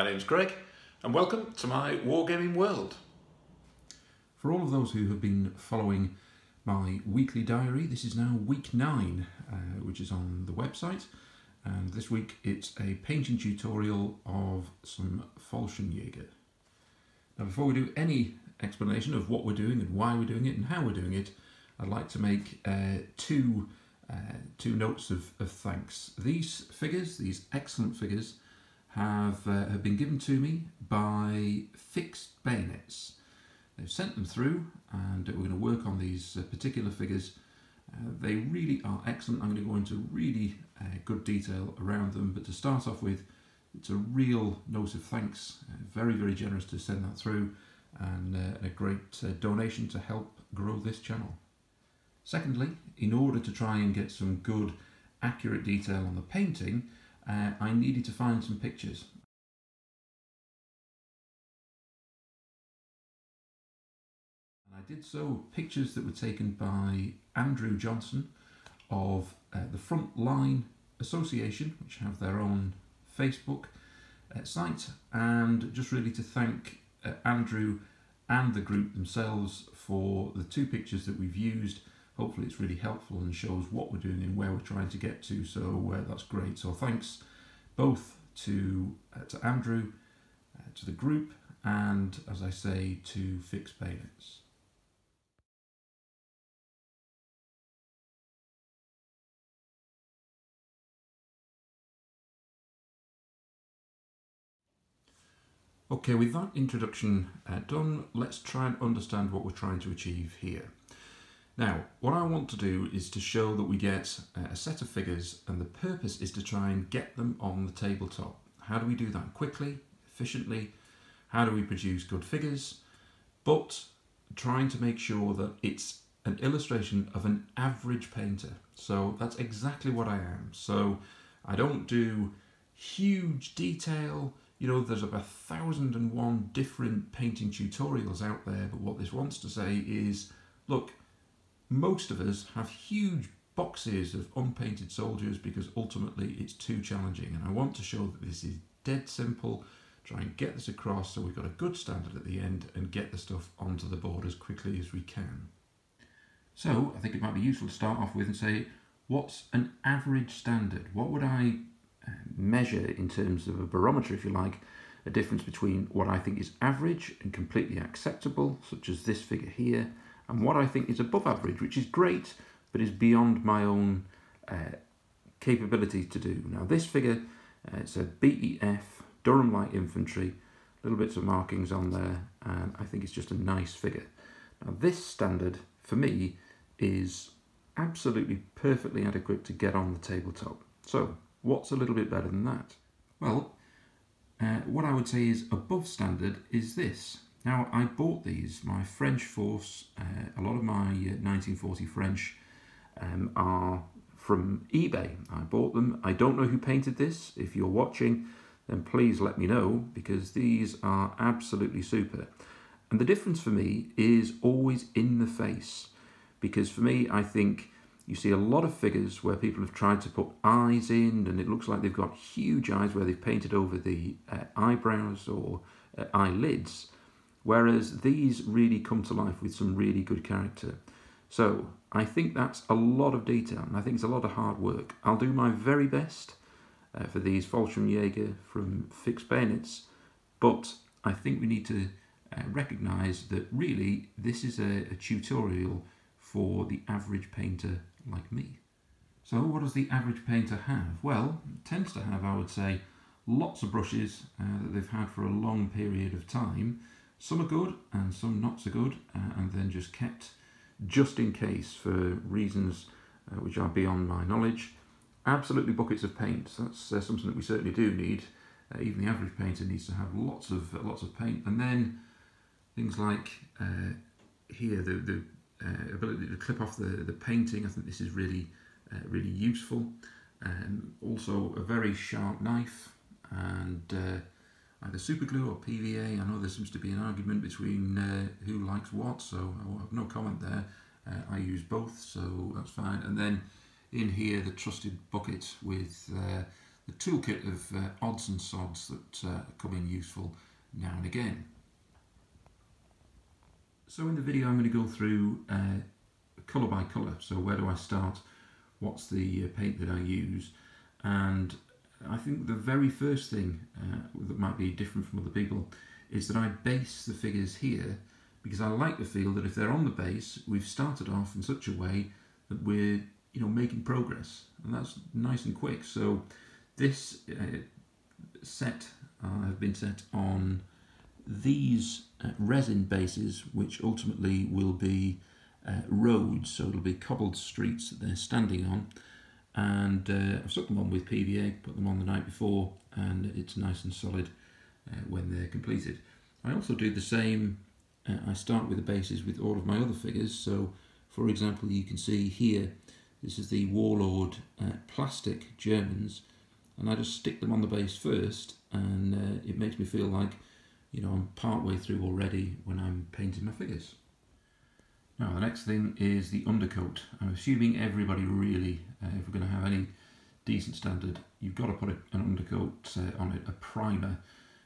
My name's Greg, and welcome to my Wargaming World. For all of those who have been following my weekly diary, this is now week nine, uh, which is on the website. And this week it's a painting tutorial of some Fallschirmjäger. Now, before we do any explanation of what we're doing and why we're doing it and how we're doing it, I'd like to make uh, two uh, two notes of, of thanks. These figures, these excellent figures, have, uh, have been given to me by Fixed Bayonets. They've sent them through and we're going to work on these uh, particular figures. Uh, they really are excellent. I'm going to go into really uh, good detail around them, but to start off with, it's a real note of thanks. Uh, very, very generous to send that through and uh, a great donation to help grow this channel. Secondly, in order to try and get some good, accurate detail on the painting, uh, I needed to find some pictures. And I did so, pictures that were taken by Andrew Johnson of uh, the Front Line Association, which have their own Facebook uh, site, and just really to thank uh, Andrew and the group themselves for the two pictures that we've used hopefully it's really helpful and shows what we're doing and where we're trying to get to so uh, that's great so thanks both to uh, to Andrew uh, to the group and as I say to Fixed Bayonets. Okay, with that introduction uh, done, let's try and understand what we're trying to achieve here. Now, what I want to do is to show that we get uh, a set of figures and the purpose is to try and get them on the tabletop. How do we do that quickly, efficiently? How do we produce good figures? But trying to make sure that it's an illustration of an average painter. So that's exactly what I am. So I don't do huge detail, you know, there's about a thousand and one different painting tutorials out there, but what this wants to say is, look, most of us have huge boxes of unpainted soldiers because ultimately it's too challenging and I want to show that this is dead simple try and get this across so we've got a good standard at the end and get the stuff onto the board as quickly as we can. So I think it might be useful to start off with and say what's an average standard? What would I uh, measure in terms of a barometer if you like a difference between what I think is average and completely acceptable such as this figure here and what I think is above average, which is great, but is beyond my own uh, capability to do. Now this figure, uh, it's a BEF, Durham Light Infantry, little bits of markings on there, and I think it's just a nice figure. Now this standard, for me, is absolutely perfectly adequate to get on the tabletop. So, what's a little bit better than that? Well, uh, what I would say is above standard is this. Now, I bought these, my French Force, uh, a lot of my 1940 uh, French um, are from eBay. I bought them. I don't know who painted this. If you're watching, then please let me know because these are absolutely super. And the difference for me is always in the face because for me, I think you see a lot of figures where people have tried to put eyes in and it looks like they've got huge eyes where they've painted over the uh, eyebrows or uh, eyelids whereas these really come to life with some really good character. So I think that's a lot of detail and I think it's a lot of hard work. I'll do my very best uh, for these Fallschirmjäger from Fixed Bayonets, but I think we need to uh, recognise that really this is a, a tutorial for the average painter like me. So what does the average painter have? Well, tends to have, I would say, lots of brushes uh, that they've had for a long period of time, some are good and some not so good, uh, and then just kept just in case for reasons uh, which are beyond my knowledge. Absolutely buckets of paint. So that's uh, something that we certainly do need. Uh, even the average painter needs to have lots of uh, lots of paint, and then things like uh, here the the ability to clip off the the painting. I think this is really really useful. And also a very sharp knife and either superglue or PVA. I know there seems to be an argument between uh, who likes what, so I have no comment there. Uh, I use both, so that's fine. And then in here, the trusted bucket with uh, a toolkit of uh, odds and sods that uh, come in useful now and again. So in the video I'm going to go through uh, colour by colour. So where do I start? What's the paint that I use? And I think the very first thing uh, that might be different from other people is that I base the figures here because I like to feel that if they're on the base, we've started off in such a way that we're you know making progress, and that's nice and quick. So this uh, set uh, have been set on these uh, resin bases, which ultimately will be uh, roads, so it'll be cobbled streets that they're standing on. And uh, I've stuck them on with PVA, put them on the night before, and it's nice and solid uh, when they're completed. I also do the same, uh, I start with the bases with all of my other figures. So, for example, you can see here, this is the Warlord uh, plastic Germans, and I just stick them on the base first, and uh, it makes me feel like, you know, I'm part way through already when I'm painting my figures. Now the next thing is the undercoat. I'm assuming everybody really, uh, if we're going to have any decent standard, you've got to put an undercoat uh, on it, a primer,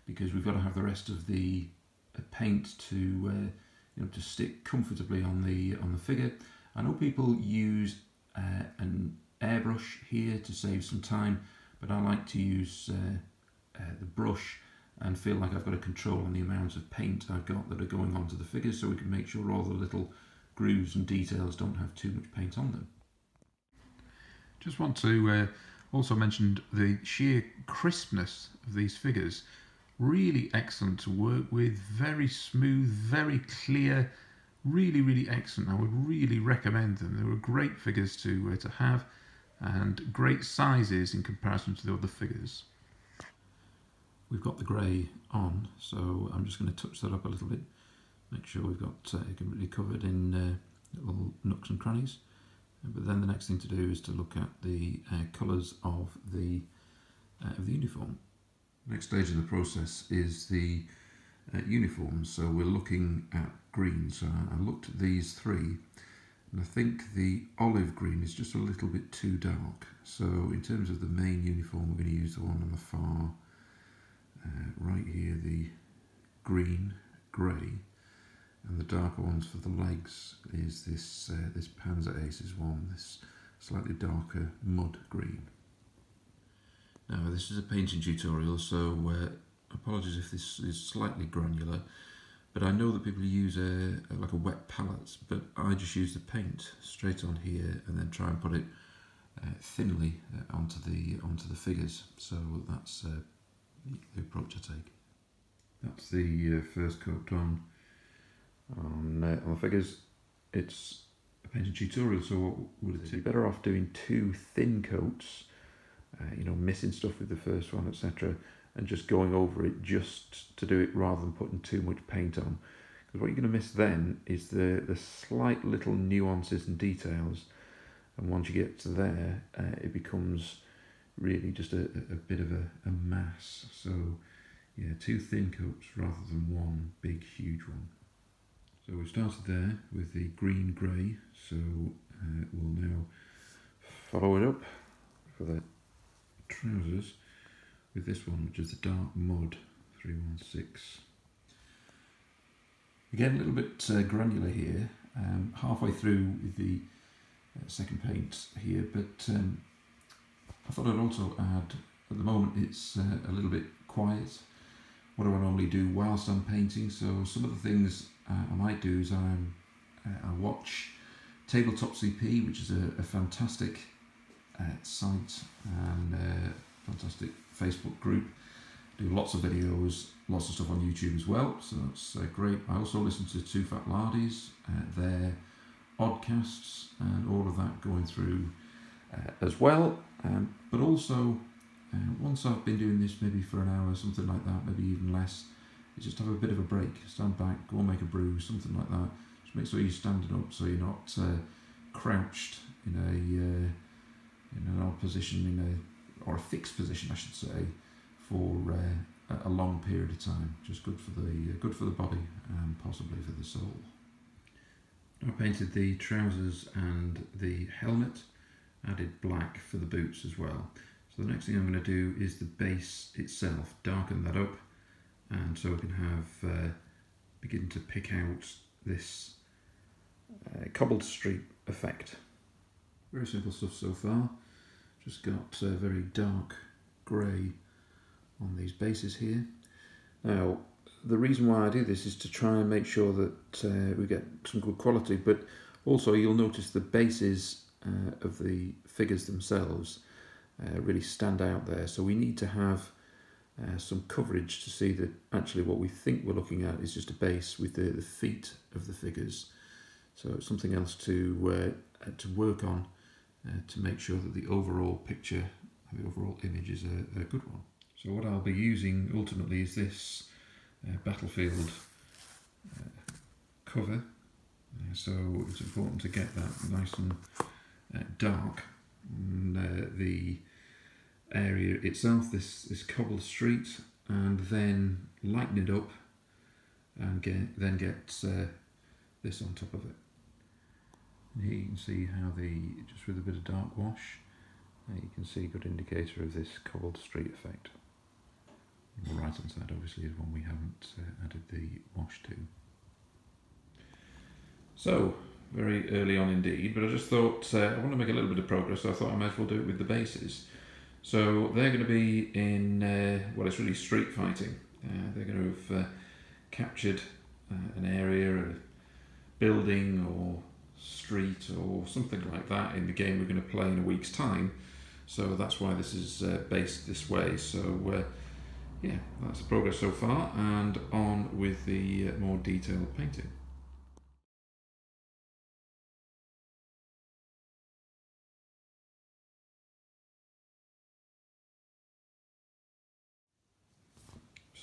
because we've got to have the rest of the uh, paint to uh, you know to stick comfortably on the on the figure. I know people use uh, an airbrush here to save some time, but I like to use uh, the brush and feel like I've got a control on the amount of paint I've got that are going onto the figures so we can make sure all the little grooves and details don't have too much paint on them. Just want to uh, also mention the sheer crispness of these figures. Really excellent to work with, very smooth, very clear, really, really excellent. I would really recommend them. They were great figures to, uh, to have and great sizes in comparison to the other figures. We've got the grey on, so I'm just going to touch that up a little bit make sure we've got uh, it completely covered in uh, little nooks and crannies. Uh, but then the next thing to do is to look at the uh, colours of the uh, of the uniform. Next stage of the process is the uh, uniform. So we're looking at green. So I, I looked at these three, and I think the olive green is just a little bit too dark. So in terms of the main uniform, we're going to use the one on the far right here, the green grey and the darker ones for the legs is this uh, this Panzer Aces one, this slightly darker mud green. Now this is a painting tutorial, so uh, apologies if this is slightly granular, but I know that people use a, a, like a wet palette, but I just use the paint straight on here and then try and put it uh, thinly uh, onto the onto the figures. So that's uh, the approach I take. That's the uh, first coat on on, uh, the figures. It's a painting tutorial, so what would it be better off doing two thin coats, uh, you know, missing stuff with the first one, etc., and just going over it just to do it rather than putting too much paint on. Because what you're going to miss then is the, the slight little nuances and details, and once you get to there, uh, it becomes really just a, a bit of a, a mass. So, yeah, two thin coats rather than one big, huge one. So we started there with the green grey, so uh, we'll now follow it up for the trousers with this one, which is the dark mud 316. Again, a little bit uh, granular here, um, halfway through the uh, second paint here, but um, I thought I'd also add, at the moment it's uh, a little bit quiet. What do I normally do whilst I'm painting? So some of the things uh, I might do is um, uh, I watch Tabletop CP, which is a, a fantastic uh, site and uh, fantastic Facebook group. Do lots of videos, lots of stuff on YouTube as well, so that's uh, great. I also listen to Two Fat Lardies, their oddcasts, and all of that going through as well. Um, but also, once I've been doing this maybe for an hour, something like that, maybe even less, is just have a bit of a break, stand back, go and make a brew, something like that. Just make sure you're standing up so you're not uh, crouched in a uh, in an odd position, in a or a fixed position, I should say, for uh, a long period of time. Just good for the uh, good for the body and possibly for the soul. I painted the trousers and the helmet, added black for the boots as well. So the next thing I'm going to do is the base itself, darken that up and so we can have uh, begin to pick out this uh, cobbled street effect. Very simple stuff so far. Just got uh, very dark grey on these bases here. Now, the reason why I do this is to try and make sure that uh, we get some good quality, but also you'll notice the bases uh, of the figures themselves uh, really stand out there. So we need to have uh, some coverage to see that actually what we think we're looking at is just a base with the, the feet of the figures. So it's something else to, uh, to work on uh, to make sure that the overall picture, the overall image is a, a, good one. So what I'll be using ultimately is this uh, battlefield uh, cover. Uh, so it's important to get that nice and dark. And, the area itself, this, this cobbled street, and then lighten it up and get, then get uh, this on top of it. And here you can see how the, just with a bit of dark wash, you can see a good indicator of this cobbled street effect. The right hand side obviously is one we haven't uh, added the wash to. So, very early on indeed, but I just thought uh, I want to make a little bit of progress, so I thought I might as well do it with the bases. So they're going to be in, uh, well, it's really street fighting. Uh, they're going to have uh, captured uh, an area, a building or street or something like that in the game we're going to play in a week's time. So that's why this is uh, based this way. So uh, yeah, that's the progress so far, and on with the more detailed painting.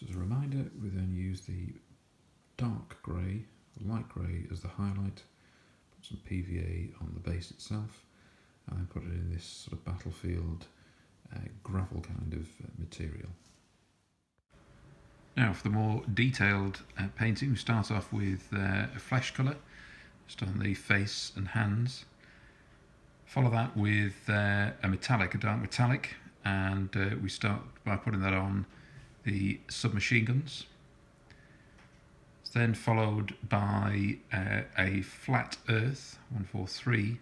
As a reminder, we then use the dark grey, light grey as the highlight, put some PVA on the base itself, and then put it in this sort of battlefield uh, gravel kind of uh, material. Now for the more detailed uh, painting, we start off with uh, a flesh colour, just on the face and hands. Follow that with uh, a metallic, a dark metallic, and uh, we start by putting that on the submachine guns. It's then followed by uh, a flat earth 143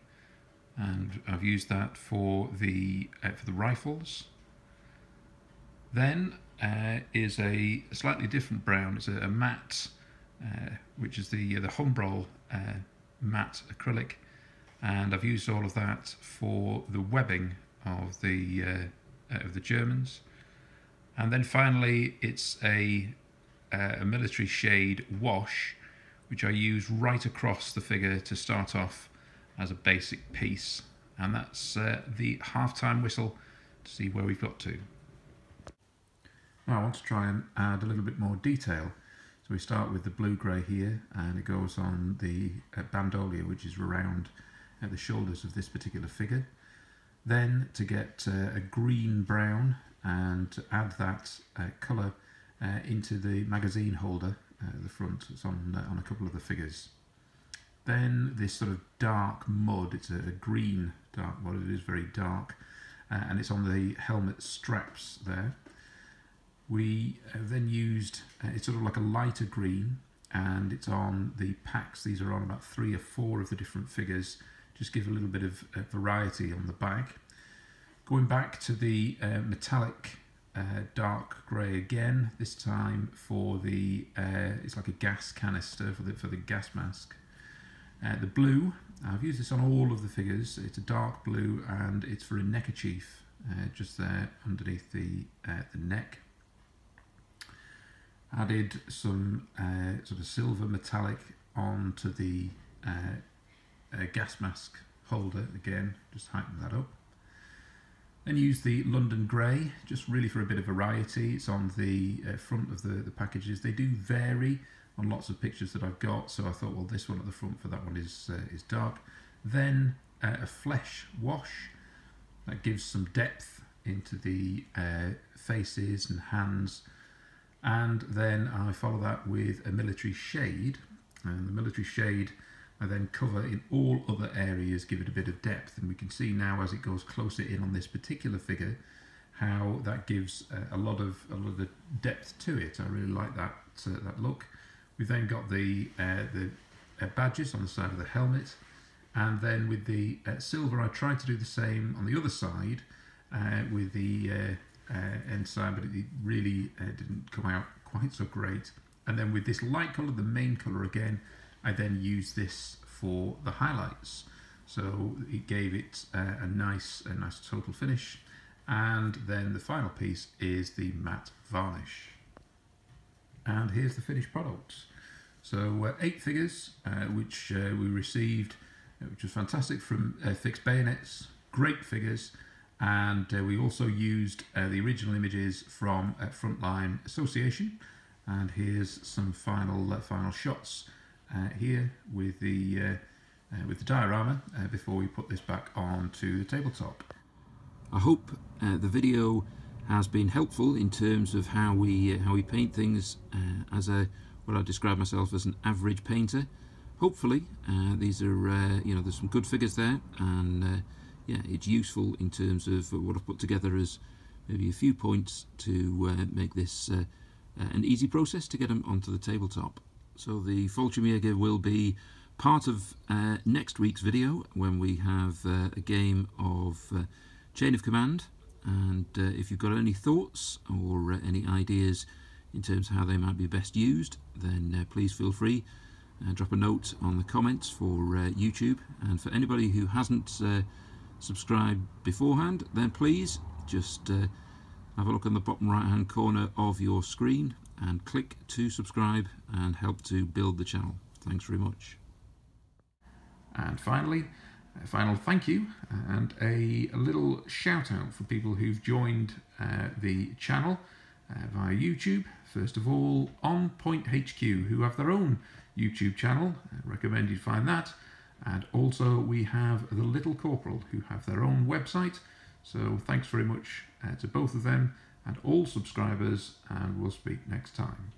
and I've used that for the uh, for the rifles. Then uh, is a slightly different brown. It's a, a matte, uh, which is the the Humbrol uh, matte acrylic, and I've used all of that for the webbing of the uh, of the Germans. And then finally, it's a, uh, a military shade wash, which I use right across the figure to start off as a basic piece. And that's uh, the half-time whistle to see where we've got to. Now I want to try and add a little bit more detail. So we start with the blue-grey here, and it goes on the uh, bandolier, which is around at the shoulders of this particular figure. Then to get uh, a green-brown and add that uh, colour uh, into the magazine holder uh, the front. It's on, on a couple of the figures. Then this sort of dark mud, it's a, a green dark mud, it is very dark, and it's on the helmet straps there. We then used, it's sort of like a lighter green, and it's on the packs. These are on about three or four of the different figures. Just give a little bit of variety on the back. Going back to the uh, metallic uh, dark grey again, this time for the, uh, it's like a gas canister for the, for the gas mask. Uh, the blue, I've used this on all of the figures, it's a dark blue and it's for a neckerchief uh, just there underneath the, uh, the neck. Added some sort of silver metallic onto the gas mask holder again, just heighten that up. Then use the London Grey, just really for a bit of variety. It's on the uh, front of the, the packages. They do vary on lots of pictures that I've got, so I thought, well, this one at the front for that one is, uh, is dark. Then uh, a flesh wash that gives some depth into the uh, faces and hands. And then I follow that with a military shade. And the military shade I then cover in all other areas, give it a bit of depth. And we can see now as it goes closer in on this particular figure, how that gives uh, a lot of a lot of depth to it. I really like that uh, that look. We've then got the uh, the uh, badges on the side of the helmet, and then with the uh, silver, I tried to do the same on the other side uh, with the inside, but it really didn't come out quite so great. And then with this light colour, the main colour again, I then used this for the highlights. So it gave it a nice, a nice total finish. And then the final piece is the matte varnish. And here's the finished product. So uh, eight figures, uh, which uh, we received, uh, which was fantastic from uh, Fixed Bayonets, great figures. And we also used the original images from Frontline Association. And here's some final final shots here with the with the diorama before we put this back onto the tabletop. I hope uh, the video has been helpful in terms of how we uh, how we paint things uh, as a what I describe myself as an average painter. Hopefully, uh, these are uh, you know there's some good figures there, and uh, yeah, it's useful in terms of what I've put together as maybe a few points to make this an easy process to get them onto the tabletop. So the Fallschirmjäger will be part of next week's video when we have a game of chain of command. And uh, if you've got any thoughts or uh, any ideas in terms of how they might be best used then uh, please feel free uh, drop a note on the comments for uh, YouTube. And for anybody who hasn't uh, subscribed beforehand then please just have a look on the bottom right hand corner of your screen and click to subscribe and help to build the channel thanks very much and finally a final thank you and a, a, little shout out for people who've joined uh, the channel uh, via YouTube. First of all, On Point HQ, who have their own YouTube channel. I recommend you find that. And also we have the Little Corporal, who have their own website. So thanks very much uh, to both of them and all subscribers, and we'll speak next time.